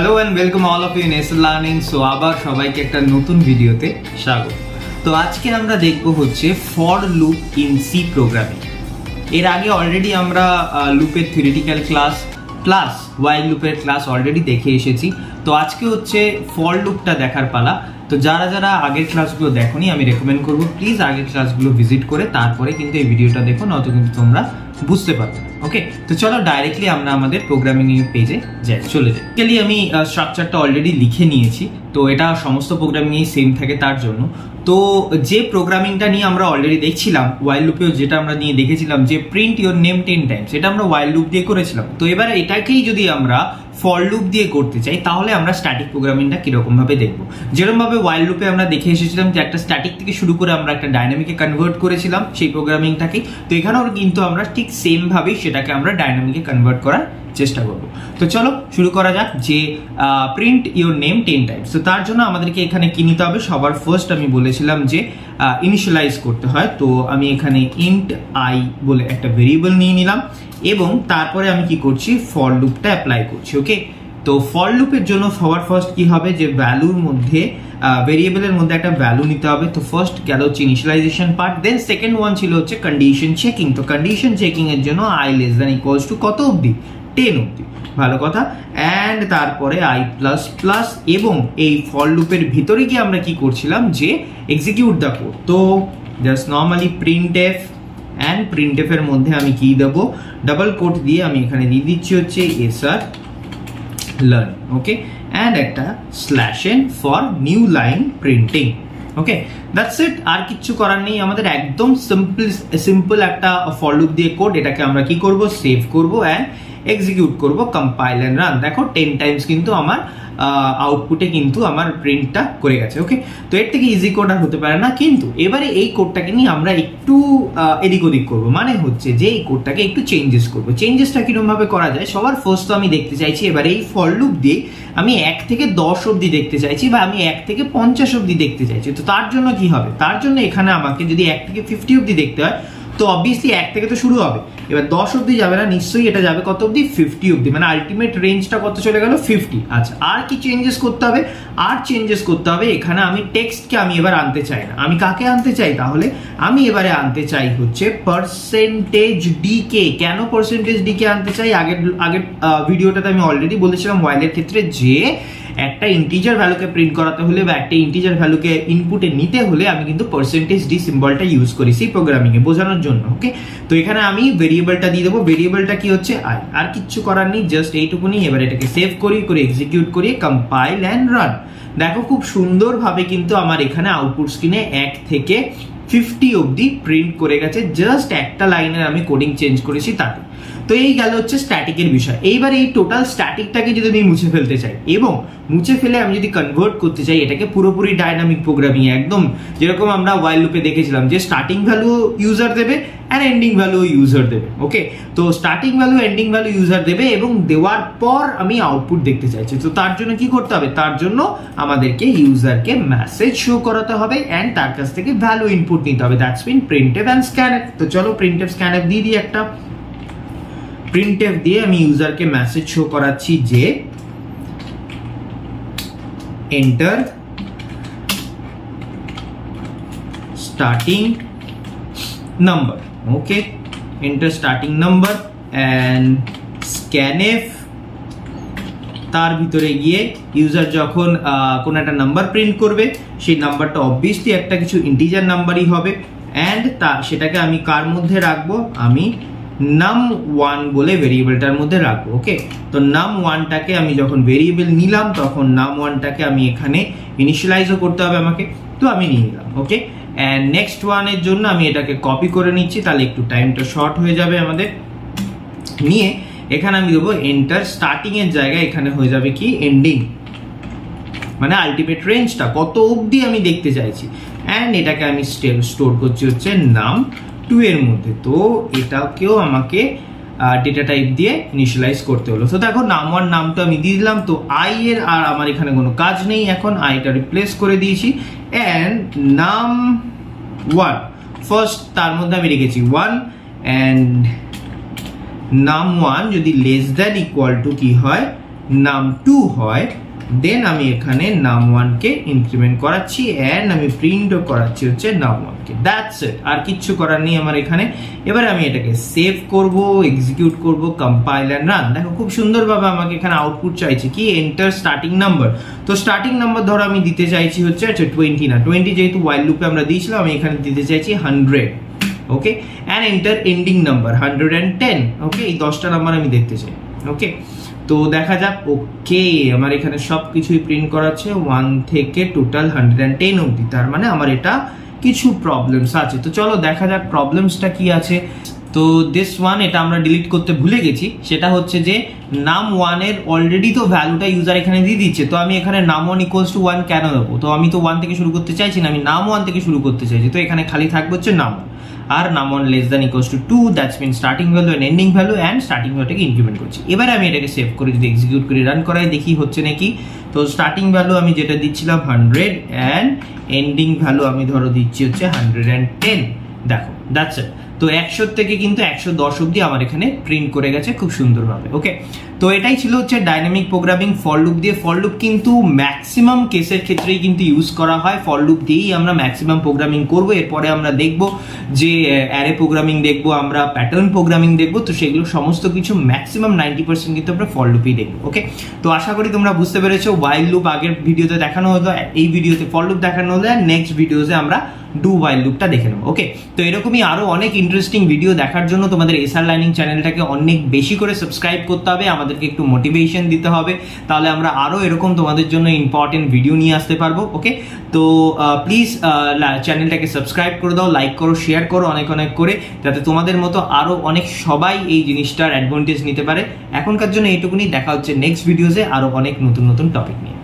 Hello and welcome all of you Ness Learning so আবার সবাইকে একটা নতুন ভিডিওতে স্বাগত। তো আজকে আমরা দেখব হচ্ছে for loop in C programming এর আগে অলরেডি আমরা লুপের থিওরিটিক্যাল ক্লাস প্লাস ওয়াইল্ড লুপের ক্লাস অলরেডি দেখে এসেছি। তো আজকে হচ্ছে ফর লুপটা দেখার পালা। তো যারা যারা আগের ক্লাসগুলো দেখোনি, আমি রেকমেন্ড করব প্লিজ আগের ক্লাসগুলো ভিজিট করে তারপরে কিন্তু এই ভিডিওটা দেখো, নয়ত কিন্তু তোমরা বুঝতে পারবে। ওকে তো চলো ডাইরেক্টলি আমরা আমাদের প্রোগ্রামিং পেজে যাই, চলে যাই। অ্যাকচুয়ালি আমি স্ট্রাকচারটা অলরেডি লিখে নিয়েছি, তো এটা সমস্ত প্রোগ্রামিংয়েই সেম থাকে তার জন্য। তো যে প্রোগ্রামিংটা নিয়ে আমরা অলরেডি দেখছিলাম ওয়াইল লুপেও যেটা আমরা নিয়ে দেখেছিলাম, যে print your name ten times এটা আমরা ওয়াইল লুপ দিয়ে করেছিলাম। তো এবার এটাকেই যদি আমরা ফর লুপ দিয়ে করতে চাই, তাহলে আমরা স্ট্যাটিক প্রোগ্রামিংটা কীরকম ভাবে দেখব? যেরকম ভাবে ওয়াইল লুপে আমরা দেখে এসেছিলাম যে একটা স্ট্যাটিক থেকে শুরু করে আমরা একটা ডাইনামিকে কনভার্ট করেছিলাম সেই প্রোগ্রামিংটাকে তো এখানেও কিন্তু আমরা ঠিক সেম ভাবেই সেটাকে আমরা ডাইনামিকে কনভার্ট করার চেষ্টা করব। তো চলো, শুরু করা যাক যে print your name ten times তো তার জন্য আমাদেরকে এখানে কি নিতে হবে? সবার ফার্স্ট আমি বলেছিলাম যে ইনিশিয়ালাইজ করতে হয়। তো আমি এখানে ইন্ট আই বলে একটা ভেরিয়েবল নিয়ে নিলাম। এবং তারপরে আমি কি করছি? ফর লুপটা অ্যাপ্লাই করছি ওকে তো ফর লুপের জন্য সবার ফার্স্ট কি হবে? যে ভ্যালুর মধ্যে ভেরিয়েবলের মধ্যে একটা ভ্যালু নিতে হবে। তো ফার্স্ট গেল হচ্ছে initialization part then second one ছিল হচ্ছে কন্ডিশন চেকিং তো কন্ডিশন চেকিং এর জন্য i less than equals to কত অবধি? টেন অবধি। ভালো কথা। অ্যান্ড তারপরে আই প্লাস প্লাস এবং এই ফর লুপের ভিতরে গিয়ে আমরা কি করছিলাম? যে এক্সিকিউট দ্য কোড তো just normally printf and printf এর মধ্যে আমি কি দেবো? ডাবল কোট দিয়ে আমি এখানে দিয়ে দিচ্ছি হচ্ছে এস আর লার্ন ওকে অ্যান্ড একটা slash for new line printing okay that's it আর কিচ্ছু করার নেই। আমাদের একদম সিম্পল সিম্পল একটা ফর লুপ দিয়ে কোড এটাকে আমরা কি করব? সেভ করব অ্যান্ড এক্সিকিউট করব কম্পাইল অ্যান্ড রান দেখো টেন টাইমস কিন্তু আমার আউটপুটে কিন্তু আমার প্রিন্টটা করে গেছে ওকে তো এর থেকে ইজি কোড আর হতে পারে না, কিন্তু এবারে এই কোডটাকে নিয়ে আমরা একটু এদিক ওদিক করব। মানে হচ্ছে যে এই কোডটাকে একটু চেঞ্জেস করব। চেঞ্জেসটা কীরকমভাবে করা যায়? সবার ফার্স্ট তো আমি দেখতে চাইছি এবারে এই ফল লুপ দিয়ে আমি এক থেকে দশ অব্দি দেখতে চাইছি বা আমি এক থেকে পঞ্চাশ অব্দি দেখতে চাইছি। তো তার জন্য কি হবে? তার জন্য এখানে আমাকে যদি এক থেকে ফিফটি অব্দি দেখতে হয় তো অবভিয়াসলি এক থেকে তো শুরু হবে। এবার দশ অব্দি যাবে না, নিশ্চয়ই এটা যাবে কত অব্দি ফিফটি অব্দি মানে আলটিমেট রেঞ্জটা কত চলে গেল? ফিফটি আচ্ছা আর কি চেঞ্জেস করতে হবে? আর চেঞ্জেস করতে হবে, এখানে আমি টেক্সটকে আমি এবার আনতে চাই না। আমি কাকে আনতে চাই তাহলে? আমি এবারে আনতে চাই হচ্ছে পার্সেন্টেজ ডিকে কেন পার্সেন্টেজ ডিকে আনতে চাই? আগের আগের ভিডিওটাতে আমি অলরেডি বলেছিলাম ওয়াইলের ক্ষেত্রে যে একটা ইন্টিজার ভ্যালুকে প্রিন্ট করাতে হলে বা একটা ইন্টিজার ভ্যালুকে ইনপুটে নিতে হলে আমি কিন্তু পার্সেন্টেজ ডি সিম্বলটা ইউজ করি সেই প্রোগ্রামিং এ বোঝানোর জন্য ওকে তো এখানে আমি ভেরিয়েবলটা দিয়ে দেবো। ভেরিয়েবলটা কি হচ্ছে? আই আর কিচ্ছু করার নেই জাস্ট এইটুকুনি। এবার এটাকে সেভ করি, করে এক্সিকিউট করি কম্পাইল অ্যান্ড রান দেখো খুব সুন্দরভাবে কিন্তু আমার এখানে আউটপুট স্ক্রিনে এক থেকে ফিফটি অবধি প্রিন্ট করে গেছে। জাস্ট একটা লাইনের আমি কোডিং চেঞ্জ করেছি তাতে। তো এই গেল হচ্ছে স্ট্যাটিকের বিষয়। এইবার এই টোটাল স্ট্যাটিকটাকে যদি আমি মুছে ফেলতে চাই, এবং মুছে ফেলে আমি যদি কনভার্ট করতে চাই, এটাকে পুরোপুরি ডাইনামিক প্রোগ্রামিং একদম যেরকম আমরা ওয়াইল লুপে দেখেছিলাম যে স্টার্টিং ভ্যালু ইউজার দেবে অ্যান্ড এন্ডিং ভ্যালু ইউজার দেবে ওকে তো starting value ending value user দেবে এবং দেওয়ার পর আমি আউটপুট দেখতে চাইছি। তো তার জন্য কি করতে হবে? তার জন্য আমাদেরকে ইউজারকে মেসেজ শো করাতে হবে অ্যান্ড তার কাছ থেকে ভ্যালু ইনপুট নিতে হবে। That's mean printf and scanf তো চলো প্রিন্টেভ স্ক্যানএফ দিয়ে দিই একটা। প্রিন্টেফ দিয়ে আমি ইউজারকে মেসেজ শো করাচ্ছি যে enter starting number okay enter starting number and scanf তার ভিতরে গিয়ে ইউজার যখন কোনো একটা নাম্বার প্রিন্ট করবে, সেই নাম্বারটা অবভিয়াসলি একটা কিছু ইন্টিজার নাম্বারই হবে অ্যান্ড তা, সেটাকে আমি কার মধ্যে রাখব? আমি নাম ওয়ান বলে ভেরিয়েবলটার মধ্যে রাখব ওকে তো নাম ওয়ানটাকে আমি যখন ভেরিয়েবল নিলাম, তখন নাম ওয়ানটাকে আমি এখানে ইনিশিয়ালাইজও করতে হবে আমাকে, তো আমি নিয়ে নিলাম ওকে অ্যান্ড নেক্সট ওয়ানের জন্য আমি এটাকে কপি করে নিচ্ছি, তাহলে একটু টাইমটা শর্ট হয়ে যাবে আমাদের। নিয়ে এখানে আমি দেবো এন্টার স্টার্টিংয়ের জায়গায় এখানে হয়ে যাবে কি? এন্ডিং মানে আলটিমেট রেঞ্জটা কত অবধি আমি দেখতে চাইছি। অ্যান্ড এটাকে আমি স্টোর করছি হচ্ছে নাম টু এর মধ্যে। তো এটাকেও আমাকে ডেটা টাইপ দিয়ে ইনিশিয়ালাইজ করতে হলো। তো দেখো, নাম ওয়ান নামটা আমি দিয়ে দিলাম। তো আই এর আর আমার এখানে কোনো কাজ নেই এখন। আইটা রিপ্লেস করে দিয়েছি। অ্যান্ড নাম ওয়ান ফার্স্ট তার মধ্যে আমি রেখেছি ওয়ান অ্যান্ড নাম ওয়ান যদি লেস দ্যান ইকুয়াল টু কি হয়? নাম টু হয়। দেন আমি এখানে নাম ওয়ানকে ইনক্রিমেন্ট করাচ্ছি অ্যান্ড আমি প্রিন্টও করাচ্ছি হচ্ছে নাম ওয়ানকে দ্যাটস ইট আর কিচ্ছু করার নেই আমার এখানে। এবার আমি এটাকে সেভ করব এক্সিকিউট করব কম্পাইল অ্যান্ড রান দেখো খুব সুন্দরভাবে আমাকে এখানে আউটপুট চাইছে কি? এন্টার স্টার্টিং নাম্বার তো স্টার্টিং নাম্বার ধরো আমি দিতে চাইছি হচ্ছে আচ্ছা টোয়েন্টি না। টোয়েন্টি যেহেতু ওয়াইল লুপে আমরা দিয়েছিলাম, আমি এখানে দিতে চাইছি hundred okay and enter ending number hundred and ten okay এই দশটা নাম্বার আমি দেখতে চাই। ওকে তো দেখা যাক ওকে আমার এখানে সব কিছুই প্রিন্ট করাচ্ছে ওয়ান থেকে টোটাল হান্ড্রেড অ্যান্ড টেন অব্দি তার মানে আমার এটা কিছু প্রবলেমস আছে। তো চলো দেখা যাক প্রবলেমসটা কি আছে। তো দিস ওয়ান এটা আমরা ডিলিট করতে ভুলে গেছি। সেটা হচ্ছে যে নাম ওয়ানের অলরেডি তো ভ্যালুটা ইউজার এখানে দিয়ে দিচ্ছে। তো আমি এখানে নাম ওয়ান ইকুয়ালস টু ওয়ান কেন দেবো? তো আমি তো ওয়ান থেকে শুরু করতে চাইছি না, আমি নাম ওয়ান থেকে শুরু করতে চাইছি। তো এখানে খালি থাকবে হচ্ছে num R num one less than equals to two that's mean starting value and ending value and starting ভ্যালুটাকে increment করছি। এবার আমি এটাকে সেভ করে যদি এক্সিকিউট করি রান করাই, দেখি হচ্ছে নাকি? তো স্টার্টিং ভ্যালু আমি যেটা দিচ্ছিলাম হান্ড্রেড অ্যান্ড এন্ডিং ভ্যালু আমি ধরো দিচ্ছি হচ্ছে হান্ড্রেড অ্যান্ড টেন দেখো দ্যাটস ইট তো একশো থেকে কিন্তু একশো দশ অব্দি আমার এখানে প্রিন্ট করে গেছে খুব সুন্দরভাবে ওকে তো এটাই ছিল হচ্ছে ডাইনামিক প্রোগ্রামিং ফর লুপ দিয়ে। ফর লুপ কিন্তু ম্যাক্সিমাম কেসের ক্ষেত্রেই কিন্তু ইউজ করা হয়। ফর লুপ দিয়েই আমরা ম্যাক্সিমাম প্রোগ্রামিং করব। এরপরে আমরা দেখব যে অ্যারে প্রোগ্রামিং দেখব, আমরা প্যাটার্ন প্রোগ্রামিং দেখব। তো সেগুলো সমস্ত কিছু ম্যাক্সিমাম নাইনটি পার্সেন্ট কিন্তু আমরা ফর লুপই দেখব ওকে তো আশা করি তোমরা বুঝতে পেরেছ ওয়াইল্ড লুপ আগের ভিডিওতে দেখানো হতো এই ভিডিওতে ফর লুপ দেখানো হলো নেক্সট ভিডিওতে আমরা ডু ওয়াইল লুপটা দেখে নেব ওকে তো এরকমই আরও অনেক ইন্টারেস্টিং ভিডিও দেখার জন্য তোমাদের এসআর লাইনিং চ্যানেলটাকে অনেক বেশি করে সাবস্ক্রাইব করতে হবে, আমাদেরকে একটু মোটিভেশন দিতে হবে, তাহলে আমরা আরও এরকম তোমাদের জন্য ইম্পর্টেন্ট ভিডিও নিয়ে আসতে পারব ওকে তো প্লিজ চ্যানেলটাকে সাবস্ক্রাইব করে দাও লাইক করো শেয়ার করো, অনেক অনেক করে, যাতে তোমাদের মতো আরও অনেক সবাই এই জিনিসটার অ্যাডভান্টেজ নিতে পারে। এখনকার জন্য এইটুকুনি, দেখা হচ্ছে নেক্সট ভিডিওসে আরও অনেক নতুন নতুন টপিক নিয়ে।